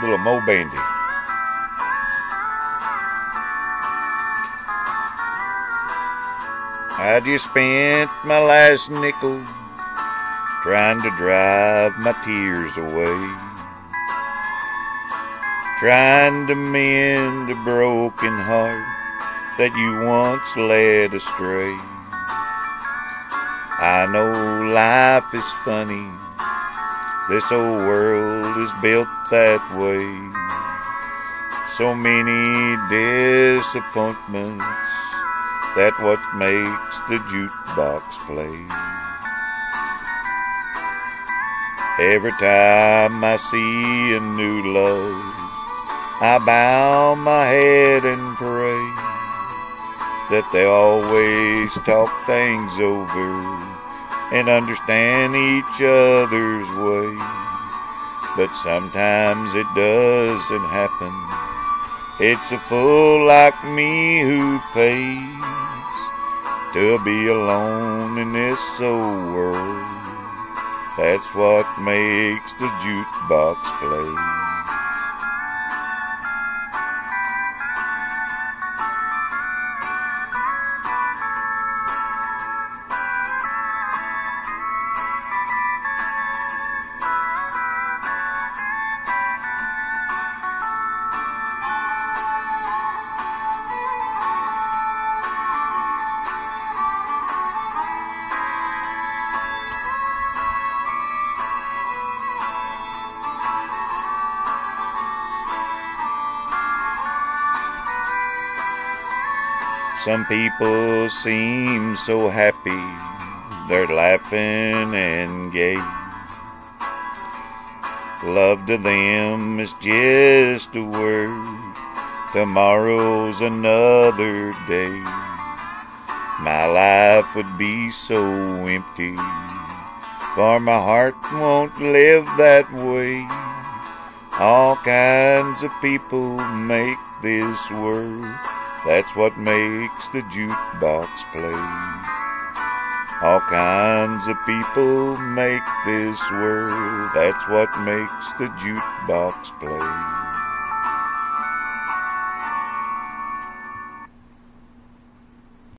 Little Moe Bandy. I just spent my last nickel trying to drive my tears away. Trying to mend a broken heart that you once led astray. I know life is funny. This old world is built that way. So many disappointments. That what makes the jukebox play. Every time I see a new love, I bow my head and pray that they always talk things over and understand each other's way. But sometimes it doesn't happen. It's a fool like me who pays to be alone in this old world. That's what makes the jukebox play. Some people seem so happy, they're laughing and gay. Love to them is just a word, tomorrow's another day. My life would be so empty, for my heart won't live that way. All kinds of people make this world. That's what makes the jukebox play. All kinds of people make this world. That's what makes the jukebox play.